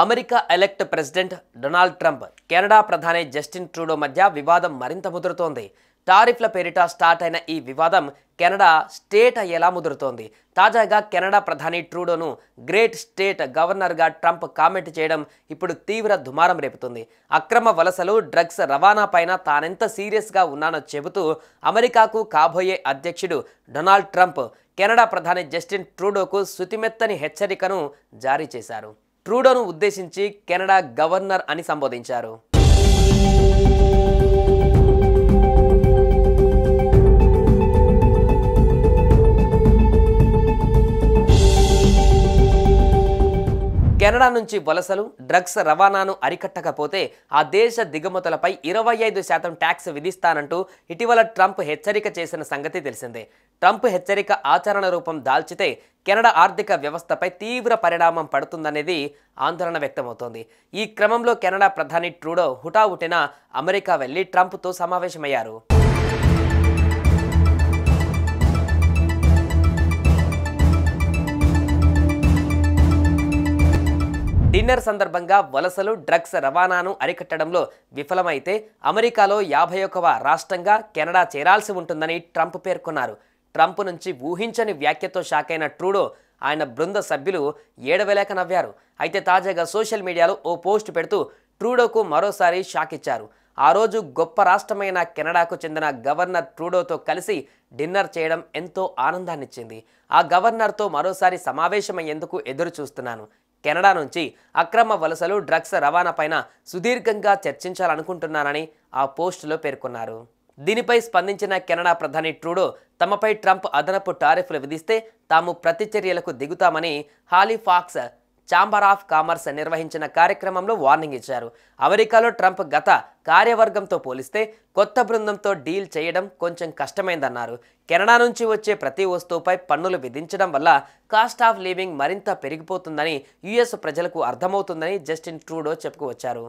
America elect president Donald Trump Canada ప్రధాని Justin Trudeau మధ్య వివాదం మరింత ముదురుతోంది. టారిఫ్ల పేరిట స్టార్ట్ అయిన ఈ వివాదం కెనడా స్టేట్ అయ్యేలా ముదురుతోంది. తాజాగా కెనడా ప్రధాని ట్రూడోను గ్రేట్ స్టేట్ గవర్నర్గా ట్రంప్ కామెంట్ చేయడం ఇప్పుడు తీవ్ర దుమారం రేపుతుంది. అక్రమ వలసలు డ్రగ్స్ రవాణా పైన తానెంత సీరియస్గా ఉన్నానో చెబుతూ అమెరికాకు కాబోయే అధ్యక్షుడు డొనాల్డ్ ట్రంప్ కెనడా ప్రధాని జస్టిన్ ట్రూడోకు శుతిమెత్తని హెచ్చరికను జారీ చేశారు. ట్రూడోను ఉద్దేశించి కెనడా గవర్నర్ అని సంబోధించారు. కెనడా నుంచి వలసలు డ్రగ్స్ రవాణాను అరికట్టకపోతే ఆ దేశ దిగుమతులపై ఇరవై ఐదు శాతం ట్యాక్స్ విధిస్తానంటూ ఇటీవల ట్రంప్ హెచ్చరిక చేసిన సంగతి తెలిసిందే. ట్రంప్ హెచ్చరిక ఆచరణ రూపం దాల్చితే కెనడా ఆర్థిక వ్యవస్థపై తీవ్ర పరిణామం పడుతుందనేది ఆందోళన వ్యక్తమవుతోంది. ఈ క్రమంలో కెనడా ప్రధాని ట్రూడో హుటాహుటిన అమెరికా వెళ్ళి ట్రంప్తో సమావేశమయ్యారు. డిన్నర్ సందర్భంగా వలసలు డ్రగ్స్ రవాణాను అరికట్టడంలో విఫలమైతే అమెరికాలో యాభై ఒకవ రాష్ట్రంగా కెనడా చేరాల్సి ఉంటుందని ట్రంప్ పేర్కొన్నారు. ట్రంప్ నుంచి ఊహించని వ్యాఖ్యతో షాకైన ట్రూడో ఆయన బృంద సభ్యులు ఏడవలేక నవ్వారు. అయితే తాజాగా సోషల్ మీడియాలో ఓ పోస్ట్ పెడుతూ ట్రూడోకు మరోసారి షాక్ ఇచ్చారు. ఆ రోజు గొప్ప రాష్ట్రమైన కెనడాకు చెందిన గవర్నర్ ట్రూడోతో కలిసి డిన్నర్ చేయడం ఎంతో ఆనందాన్నిచ్చింది. ఆ గవర్నర్తో మరోసారి సమావేశమయ్యేందుకు ఎదురు చూస్తున్నాను కెనడా నుంచి అక్రమ వలసలు డ్రగ్స్ రవాణా పైన సుదీర్ఘంగా చర్చించాలనుకుంటున్నానని ఆ పోస్టులో పేర్కొన్నారు. దీనిపై స్పందించిన కెనడా ప్రధాని ట్రూడో తమపై ట్రంప్ అదనపు టారిఫ్లు విధిస్తే తాము ప్రతిచర్యలకు దిగుతామని హాలిఫాక్స్ ఛాంబర్ ఆఫ్ కామర్స్ నిర్వహించిన కార్యక్రమంలో వార్నింగ్ ఇచ్చారు. అమెరికాలో ట్రంప్ గత కార్యవర్గంతో పోలిస్తే కొత్త బృందంతో డీల్ చేయడం కొంచెం కష్టమైందన్నారు. కెనడా నుంచి వచ్చే ప్రతి వస్తువుపై పన్నులు విధించడం వల్ల కాస్ట్ ఆఫ్ లివింగ్ మరింత పెరిగిపోతుందని యుఎస్ ప్రజలకు అర్థమవుతుందని జస్టిన్ ట్రూడో చెప్పుకువచ్చారు.